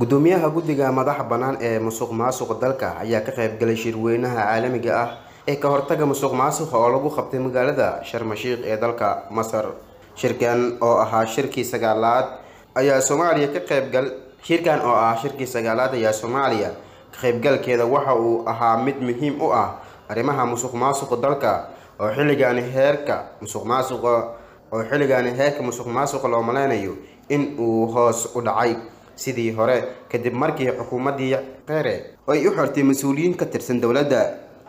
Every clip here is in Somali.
gudoomiyaha guddiga madaxa bannaan ee musuq maasuqa dalka ayaa ka qaybgalay shirweynaha caalamiga ah ee ka hortaga musuq maasuqa oo lagu qabtay magaalada sharmashiikh ee dalka masar. Shirkan oo ahaa shirkii sagaalaad ayaa soomaaliya ka qaybgal shirkan oo ahaa shirkii sagaalaad ayaa soomaaliya ka qaybgalkeeda waxa uu ahaa mid muhiim u ah arrimaha musuq maasuqa dalka oo xilligaani heerka musuq maasuqa oo xilligaani heerka musuq maasuqa loo maleynayo in uu hoos u dhacay sidii hore kadib markii xukuumaddii qeere ay u xortay mas'uuliyiin ka tirsan dowladda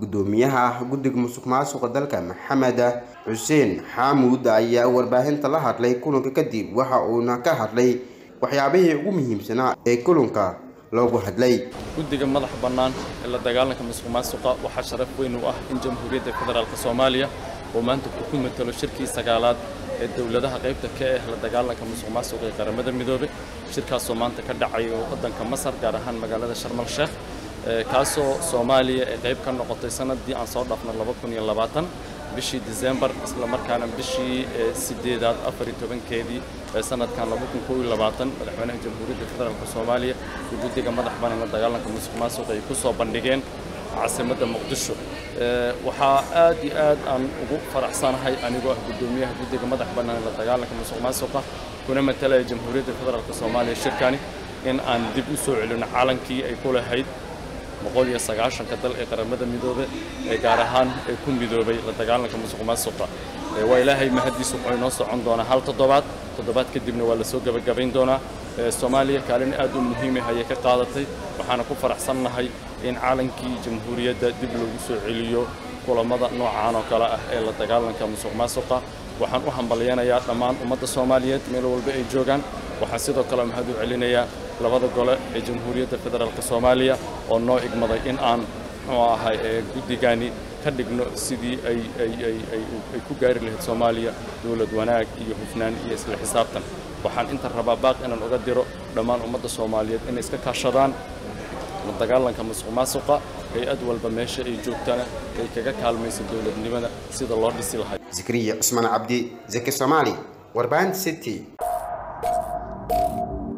gudoomiyaha guddiga musuq maasuqa dalka maxamed xuseen xaamuud ayaa warbaahinta la hadlay kulanka kadib waxa uuna ka hadlay waxyaabihii ugu muhiimsanaa ee kulanka loogu hadlay. Guddiga madaxa bannaan ee la dagaalanka musuq maasuqa waxaa sharaf weyn u ah in jamhuuriyadda federaalk soomaaliya oo maanta uu ku matalo shirkii sagaalaad ee dowladaha qaybta ka ah la dagaalanka musuq maasuqa ee qaramada midoobay shirkaasoo maanta ka dhacay waddanka masar gaar ahaan magaalada sharmal sheekh kaasoo soomaaliya ay qayb ka noqotay sannaddii aan soo dhaafnay bishii disembar isla markaana bishii sideedaad afar iyo tobankeedii ee sanadkan madaxweynaha jamhuuriyadda federaalk soomaaliya iyo guddiga madax bannaan la dagaalanka musuq maasuqa ay ku soo bandhigeen caasimadda muqdisho. Waxaa aad iyo aad aan ugu faraxsanahay anigoo ah guddoomiyaha guddiga madax bannaan la dagaalanka musuq maasuqa kuna matalaya jamhuuriyadda federaalk soomaaliya shirkani in aan dib u soo celino calankii ay ku lahayd boqol iyo sagaashanka dal ee qaramada midoobe ee gaar ahaan ee ku midoobay la dagaalanka musuq maasuqa waa ilaahay mahaddiisu wuxuu inoo socon doonaa hal toddobaad. Toddobaad kadibna waa la soo gebagabayn doonaa. Soomaaliya kaalin aad u muhiimah ayay ka qaadatay. Waxaana ku faraxsannahay in calankii jamhuuriyadda dib loogu soo celiyo kulammada noocaan oo kale ah ee la dagaalanka musuq maasuqa waxaan u hambalyanayaa dhammaan ummadda soomaaliyeed meel walba ay joogaan. Waxaan sidoo kale mahad u celinayaa labada gole ee jamhuuriyadda federaalk soomaaliya oo noo igmaday in aan muxuu ahay guddigani ka dhigno sidii ay ku gaari lahayd soomaaliya dowlad wanaag iyo hufnaan iyo isla xisaabtan. Waxaan inta rabaa baaq inaan uga diro dhammaan ummadda soomaaliyeed inay iska kaashadaan. La dagaalanka musuq maasuqa hay'ad walba meesha ay joogtana ay kaga kaalmayso dowladnimada sida loo dhisi lahay. Zikriya cusmaan cabdi zaki soomaali warbaahinta city